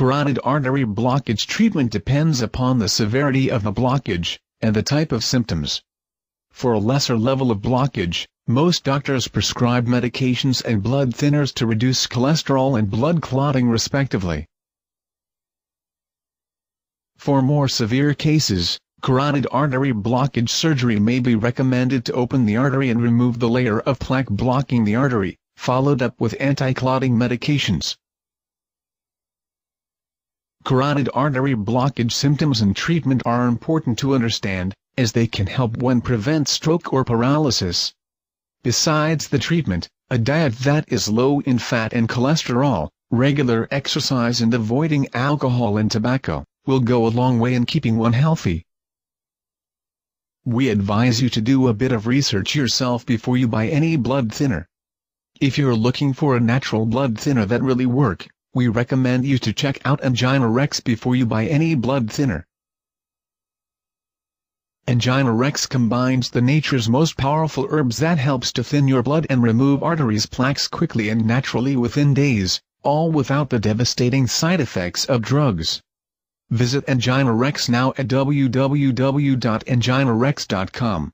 Carotid artery blockage treatment depends upon the severity of the blockage, and the type of symptoms. For a lesser level of blockage, most doctors prescribe medications and blood thinners to reduce cholesterol and blood clotting respectively. For more severe cases, carotid artery blockage surgery may be recommended to open the artery and remove the layer of plaque blocking the artery, followed up with anti-clotting medications. Carotid artery blockage symptoms and treatment are important to understand, as they can help one prevent stroke or paralysis. Besides the treatment, a diet that is low in fat and cholesterol, regular exercise and avoiding alcohol and tobacco, will go a long way in keeping one healthy. We advise you to do a bit of research yourself before you buy any blood thinner. If you're looking for a natural blood thinner that really work, we recommend you to check out Angina Rex before you buy any blood thinner. Angina Rex combines the nature's most powerful herbs that helps to thin your blood and remove arteries plaques quickly and naturally within days, all without the devastating side effects of drugs. Visit Angina Rex now at www.anginarex.com.